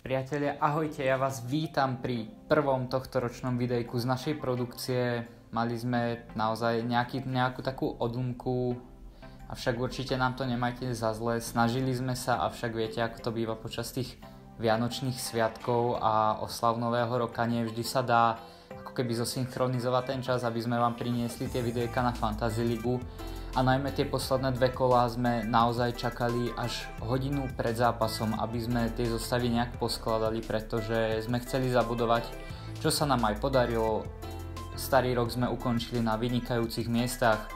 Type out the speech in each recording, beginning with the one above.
Priatelia, ahojte, ja vás vítam pri prvom tohto ročnom videjku z našej produkcie. Mali sme naozaj nejaký, nejakú takú odumku, avšak určite nám to nemajte za zle. Snažili sme sa, avšak viete, ako to býva počas tých vianočných sviatkov a oslav nového roka, nie vždy sa dá keby zosynchronizovať ten čas, aby sme vám priniesli tie videjka na Fantasy Ligu. A najmä tie posledné dve kolá sme naozaj čakali až hodinu pred zápasom, aby sme tie zostavy nejak poskladali, pretože sme chceli zabudovať, čo sa nám aj podarilo. Starý rok sme ukončili na vynikajúcich miestach,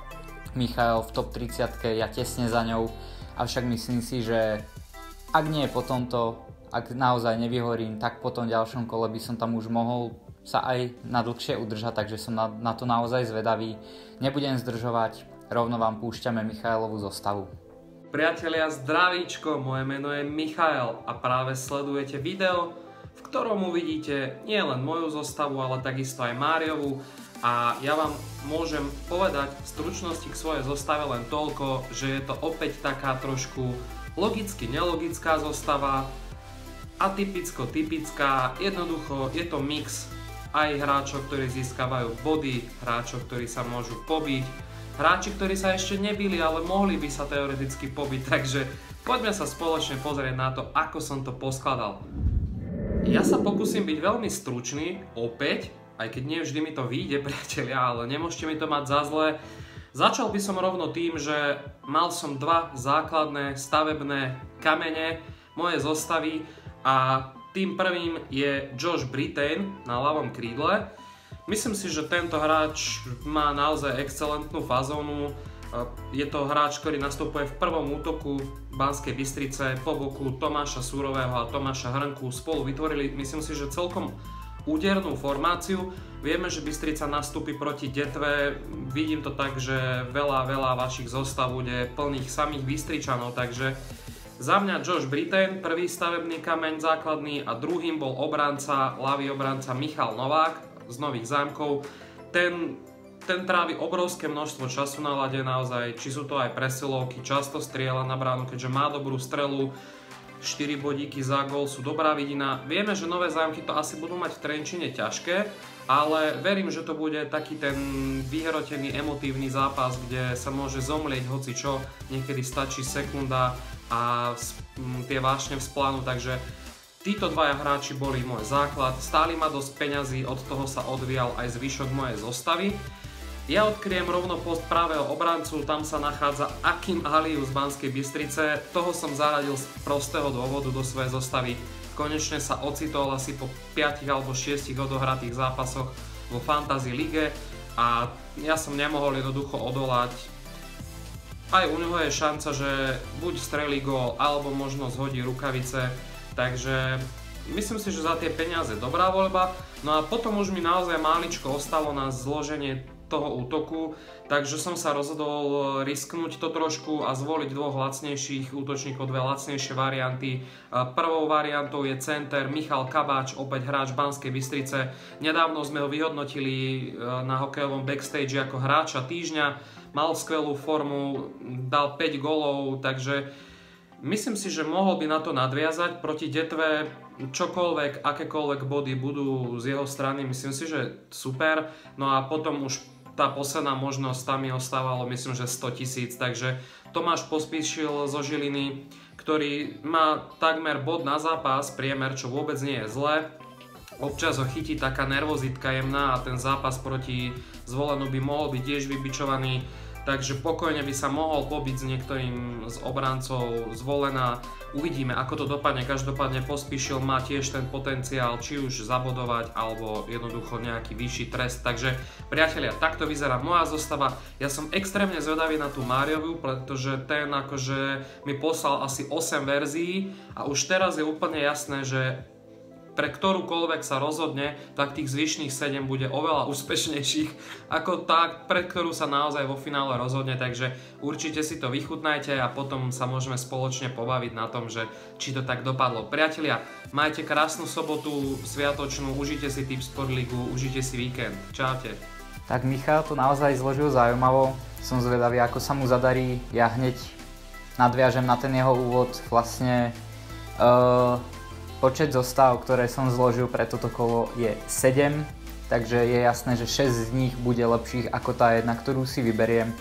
Michael v top 30, ja tesne za ňou, avšak myslím si, že ak nie po tomto, ak naozaj nevyhorím, tak po tom ďalšom kole by som tam už mohol sa aj na dlhšie udržať, takže som na, na to naozaj zvedavý. Nebudem zdržovať, rovno vám púšťame Michailovú zostavu. Priatelia, zdravíčko, moje meno je Michael a práve sledujete video, v ktorom uvidíte nielen moju zostavu, ale takisto aj Máriovú a ja vám môžem povedať v stručnosti k svojej zostave len toľko, že je to opäť taká trošku logicky nelogická zostava, atypicko-typická, jednoducho je to mix aj hráčov, ktorí získavajú body, hráčov, ktorí sa môžu pobiť, hráči, ktorí sa ešte nebili, ale mohli by sa teoreticky pobiť, takže poďme sa spoločne pozrieť na to, ako som to poskladal. Ja sa pokúsim byť veľmi stručný, opäť, aj keď nie vždy mi to vyjde, priatelia, ale nemôžete mi to mať za zlé. Začal by som rovno tým, že mal som dva základné stavebné kamene moje zostavy a tým prvým je Josh Brittain na ľavom krídle. Myslím si, že tento hráč má naozaj excelentnú fazónu. Je to hráč, ktorý nastupuje v prvom útoku Banskej Bystrice po boku Tomáša Súrového a Tomáša Hrnku. Spolu vytvorili, myslím si, že celkom údernú formáciu. Vieme, že Bystrica nastúpi proti Detve. Vidím to tak, že veľa, veľa vašich zostav bude plných samých Bystričanov, takže za mňa Josh Brittain, prvý stavebný kameň základný a druhým bol obranca, ľavý obranca Michal Novák z Nových zámkov. Ten, ten trávi obrovské množstvo času na lade naozaj, či sú to aj presilovky, často strieľa na bránu, keďže má dobrú strelu, 4 bodíky za gól sú dobrá vidina. Vieme, že nové zámky to asi budú mať v Trenčine ťažké, ale verím, že to bude taký ten vyhrotený emotívny zápas, kde sa môže zomlieť hoci čo, niekedy stačí sekunda a tie vášne vzplanú, takže Títo dvaja hráči boli môj základ, stáli ma dosť peňazí, od toho sa odvíjal aj zvyšok mojej zostavy. Ja odkryjem rovno post pravého obrancu, tam sa nachádza Akim Aliu z Banskej Bystrice. Toho som zaradil z prostého dôvodu do svojej zostavy. Konečne sa ocitol asi po 5 alebo 6 odohratých zápasoch vo Fantasy Lige a ja som nemohol jednoducho odolať. Aj u neho je šanca, že buď strelí gól, alebo možno zhodí rukavice. Takže myslím si, že za tie peniaze dobrá voľba. No a potom už mi naozaj máličko ostalo na zloženie toho útoku, takže som sa rozhodol risknúť to trošku a zvoliť dvoch lacnejších útočníkov, dve lacnejšie varianty. Prvou variantou je center Michal Kabáč, opäť hráč Banskej Bystrice. Nedávno sme ho vyhodnotili e, na hokejovom backstage ako hráča týždňa, mal skvelú formu, dal 5 golov, takže Myslím si, že mohol by na to nadviazať proti Detve čokoľvek, akékoľvek body budú z jeho strany, myslím si, že super. No a potom už tá posledná možnosť, tam mi ostávalo myslím, že 100 tisíc, takže Tomáš pospíšil zo Žiliny, ktorý má takmer bod na zápas, priemer, čo vôbec nie je zlé. Občas ho chytí taká nervozitka jemná a ten zápas proti zvolenú by mohol byť tiež vybičovaný takže pokojne by sa mohol pobiť s niektorým z obrancov zvolená. Uvidíme, ako to dopadne. Každopádne pospíšil má tiež ten potenciál, či už zabodovať, alebo jednoducho nejaký vyšší trest. Takže priatelia, takto vyzerá moja zostava. Ja som extrémne zvedavý na tú Máriovú, pretože ten akože mi poslal asi 8 verzií a už teraz je úplne jasné, že pre ktorúkoľvek sa rozhodne, tak tých zvyšných 7 bude oveľa úspešnejších ako tá, pre ktorú sa naozaj vo finále rozhodne, takže určite si to vychutnajte a potom sa môžeme spoločne pobaviť na tom, že či to tak dopadlo. Priatelia, majte krásnu sobotu, sviatočnú, užite si Tip Sport Ligu, užite si víkend. Čaute. Tak Michal to naozaj zložil zaujímavo. Som zvedavý, ako sa mu zadarí. Ja hneď nadviažem na ten jeho úvod. Vlastne uh, počet zostav, ktoré som zložil pre toto kolo je 7, takže je jasné, že 6 z nich bude lepších ako tá jedna, ktorú si vyberiem.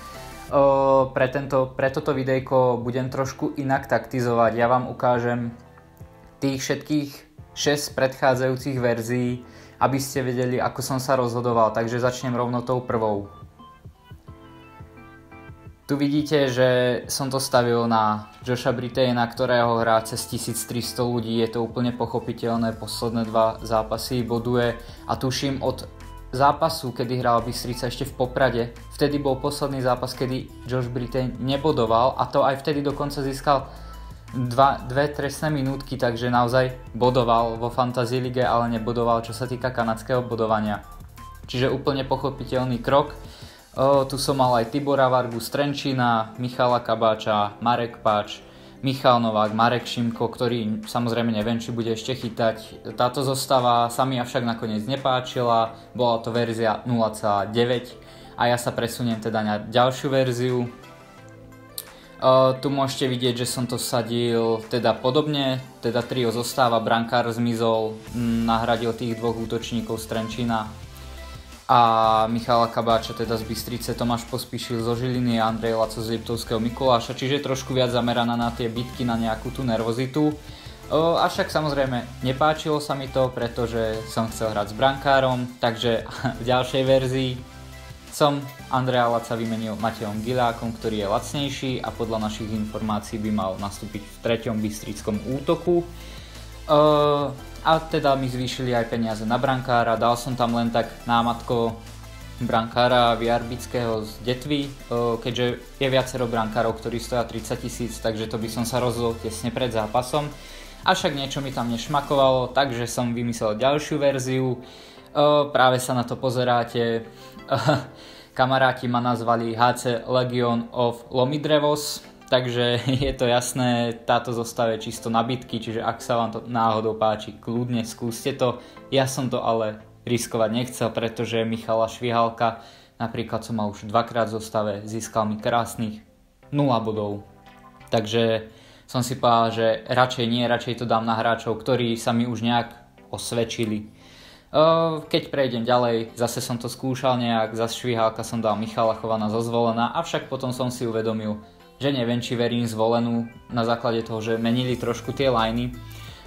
Uh, pre, tento, pre toto videjko budem trošku inak taktizovať. Ja vám ukážem tých všetkých 6 predchádzajúcich verzií, aby ste vedeli, ako som sa rozhodoval. Takže začnem rovno tou prvou. Tu vidíte, že som to stavil na Josha Britejna, ktorého hrá cez 1300 ľudí. Je to úplne pochopiteľné, posledné dva zápasy boduje a tuším od zápasu, kedy hral Bystrica ešte v Poprade. Vtedy bol posledný zápas, kedy Josh Britejn nebodoval a to aj vtedy dokonca získal dva, dve trestné minútky, takže naozaj bodoval vo Fantasy Lige, ale nebodoval čo sa týka kanadského bodovania. Čiže úplne pochopiteľný krok. Tu som mal aj Tibora Vargu z Trenčína, Michala Kabáča, Marek Páč, Michal Novák, Marek Šimko, ktorý samozrejme neviem, či bude ešte chytať. Táto zostava sa mi avšak nakoniec nepáčila, bola to verzia 0,9 a ja sa presuniem teda na ďalšiu verziu, tu môžete vidieť, že som to sadil teda podobne, teda trio zostáva, brankár zmizol, nahradil tých dvoch útočníkov z Trenčína a Michala Kabáča teda z Bystrice, Tomáš Pospíšil zo Žiliny a Andrej Laco z Liptovského Mikuláša, čiže trošku viac zameraná na tie bitky, na nejakú tú nervozitu. Avšak samozrejme nepáčilo sa mi to, pretože som chcel hrať s brankárom, takže v ďalšej verzii som Andrea Laca vymenil Matejom Gilákom, ktorý je lacnejší a podľa našich informácií by mal nastúpiť v treťom bystrickom útoku. A teda mi zvýšili aj peniaze na brankára, dal som tam len tak námatko brankára Viarbického z Detvy, uh, keďže je viacero brankárov, ktorí stoja 30 tisíc, takže to by som sa rozhodol tesne pred zápasom. Avšak niečo mi tam nešmakovalo, takže som vymyslel ďalšiu verziu. Uh, práve sa na to pozeráte. kamaráti ma nazvali HC Legion of Lomidrevos, takže je to jasné, táto zostave čisto nabitky, čiže ak sa vám to náhodou páči, kľudne skúste to. Ja som to ale riskovať nechcel, pretože Michala Švihalka, napríklad som mal už dvakrát v zostave, získal mi krásnych 0 bodov. Takže som si povedal, že radšej nie, radšej to dám na hráčov, ktorí sa mi už nejak osvedčili keď prejdem ďalej, zase som to skúšal nejak, za švihálka som dal Michala Chovana zo zvolená, avšak potom som si uvedomil, že neviem, či verím zvolenú na základe toho, že menili trošku tie lajny,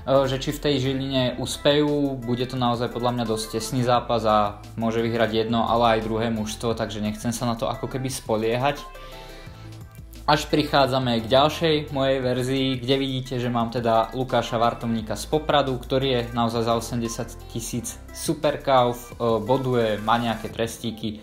že či v tej Žiline uspejú, bude to naozaj podľa mňa dosť tesný zápas a môže vyhrať jedno, ale aj druhé mužstvo, takže nechcem sa na to ako keby spoliehať. Až prichádzame k ďalšej mojej verzii, kde vidíte, že mám teda Lukáša Vartovníka z Popradu, ktorý je naozaj za 80 tisíc superkauf, e, boduje, má nejaké trestíky,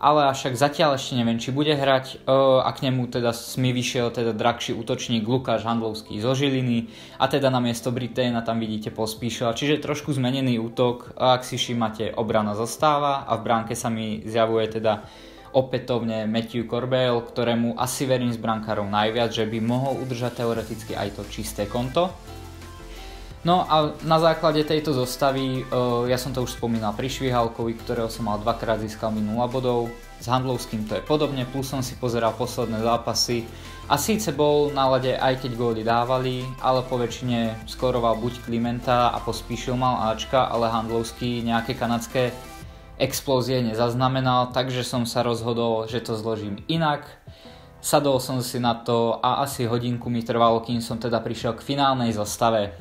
ale avšak zatiaľ ešte neviem, či bude hrať e, a k nemu teda mi vyšiel teda drahší útočník Lukáš Handlovský zo Žiliny. A teda na miesto Briténa tam vidíte pospíšila, čiže trošku zmenený útok, ak si všímate obrana zostáva a v bránke sa mi zjavuje teda opätovne Matthew Corbell, ktorému asi verím s brankárov najviac, že by mohol udržať teoreticky aj to čisté konto. No a na základe tejto zostavy, uh, ja som to už spomínal pri Švihalkovi, ktorého som mal dvakrát získal mi 0 bodov, s Handlovským to je podobne, plus som si pozeral posledné zápasy a síce bol na lade aj keď góly dávali, ale po väčšine skoroval buď Klimenta a pospíšil mal Ačka, ale Handlovský nejaké kanadské explózie nezaznamenal, takže som sa rozhodol, že to zložím inak. Sadol som si na to a asi hodinku mi trvalo, kým som teda prišiel k finálnej zostave.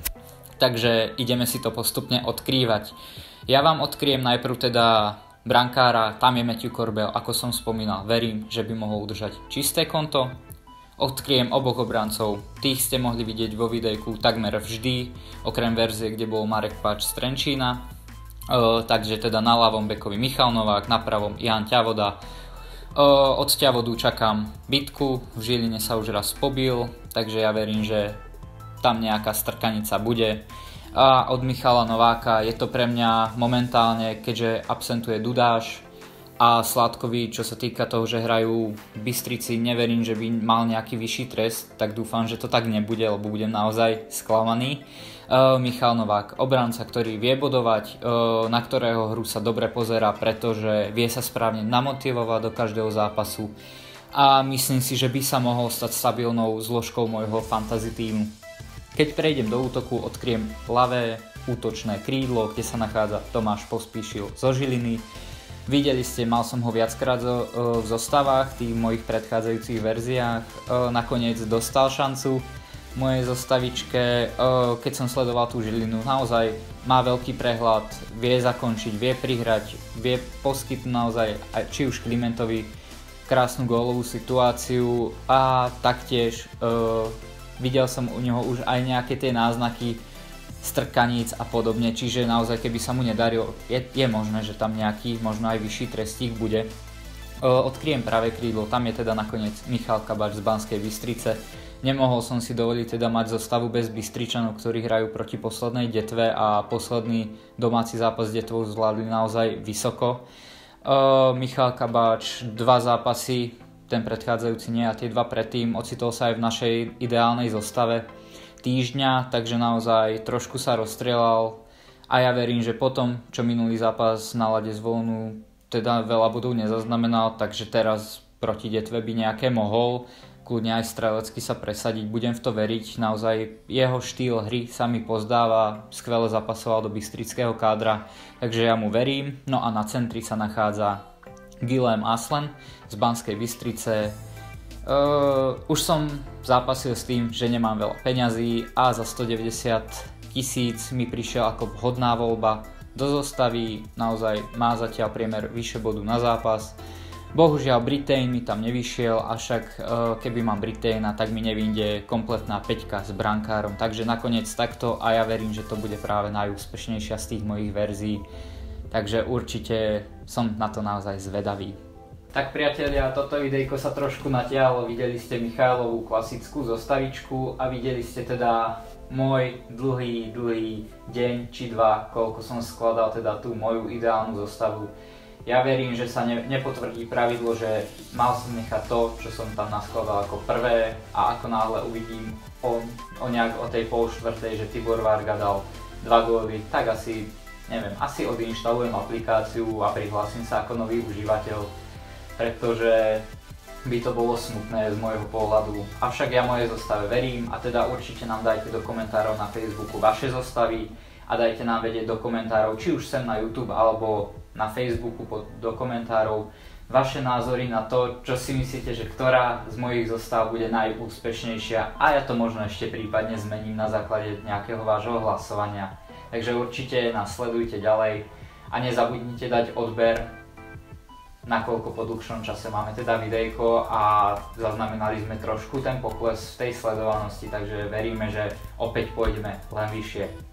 Takže ideme si to postupne odkrývať. Ja vám odkriem najprv teda brankára, tam je Matthew Corbell, ako som spomínal, verím, že by mohol udržať čisté konto. Odkriem oboch obrancov, tých ste mohli vidieť vo videjku takmer vždy, okrem verzie, kde bol Marek Páč z Trenčína, takže teda na ľavom bekovi Michal Novák, na pravom Jan Ťavoda. Od Ťavodu čakám bitku, v Žiline sa už raz pobil, takže ja verím, že tam nejaká strkanica bude. A od Michala Nováka je to pre mňa momentálne, keďže absentuje Dudáš, A Sládkovi, čo sa týka toho, že hrajú Bystrici, neverím, že by mal nejaký vyšší trest, tak dúfam, že to tak nebude, lebo budem naozaj sklamaný. Uh, Michal Novák, obranca, ktorý vie bodovať, uh, na ktorého hru sa dobre pozera, pretože vie sa správne namotivovať do každého zápasu a myslím si, že by sa mohol stať stabilnou zložkou môjho fantasy týmu. Keď prejdem do útoku, odkriem ľavé útočné krídlo, kde sa nachádza Tomáš Pospíšil zo Žiliny. Videli ste, mal som ho viackrát zo, v zostavách, tých mojich predchádzajúcich verziách. Nakoniec dostal šancu, mojej zostavičke, eh, keď som sledoval tú Žilinu, naozaj má veľký prehľad, vie zakončiť, vie prihrať, vie poskytnúť naozaj či už Klimentovi krásnu gólovú situáciu a taktiež videl som u neho už aj nejaké tie náznaky strkaníc a podobne, čiže naozaj keby sa mu nedarilo, je, je možné, že tam nejaký, možno aj vyšší trestík bude. Uh, odkriem práve krídlo, tam je teda nakoniec Michal Kabač z Banskej Bystrice, Nemohol som si dovoliť teda mať zostavu bez Bystričanov, ktorí hrajú proti poslednej detve a posledný domáci zápas s detvou zvládli naozaj vysoko. Uh, Michal Kabáč, dva zápasy, ten predchádzajúci nie a tie dva predtým, ocitol sa aj v našej ideálnej zostave týždňa, takže naozaj trošku sa rozstrelal. A ja verím, že potom, čo minulý zápas na lade zvolnú, teda veľa bodov nezaznamenal, takže teraz proti detve by nejaké mohol. Kľudne aj strelecky sa presadiť, budem v to veriť, naozaj jeho štýl hry sa mi pozdáva, skvele zapasoval do bystrického kádra, takže ja mu verím. No a na centri sa nachádza Guillem Aslen z Banskej Bystrice. Uh, už som zápasil s tým, že nemám veľa peňazí a za 190 tisíc mi prišiel ako vhodná voľba. Do zostavy, naozaj má zatiaľ priemer vyššie bodu na zápas. Bohužiaľ Britain mi tam nevyšiel, avšak e, keby mám Britána, tak mi nevyjde kompletná peťka s brankárom, takže nakoniec takto a ja verím, že to bude práve najúspešnejšia z tých mojich verzií, takže určite som na to naozaj zvedavý. Tak priatelia, toto videjko sa trošku natiahlo, videli ste Michailovú klasickú zostavičku a videli ste teda môj dlhý, dlhý deň či dva, koľko som skladal teda tú moju ideálnu zostavu ja verím, že sa ne, nepotvrdí pravidlo, že mal som nechať to, čo som tam naskladal ako prvé a ako náhle uvidím o, o nejak o tej pol štvrtej, že Tibor Varga dal dva góly, tak asi, neviem, asi odinštalujem aplikáciu a prihlásim sa ako nový užívateľ, pretože by to bolo smutné z môjho pohľadu. Avšak ja mojej zostave verím a teda určite nám dajte do komentárov na Facebooku vaše zostavy a dajte nám vedieť do komentárov, či už sem na YouTube alebo na Facebooku pod, do komentárov vaše názory na to, čo si myslíte, že ktorá z mojich zostav bude najúspešnejšia a ja to možno ešte prípadne zmením na základe nejakého vášho hlasovania. Takže určite nasledujte ďalej a nezabudnite dať odber, nakoľko po dlhšom čase máme teda videjko a zaznamenali sme trošku ten pokles v tej sledovanosti, takže veríme, že opäť pôjdeme len vyššie.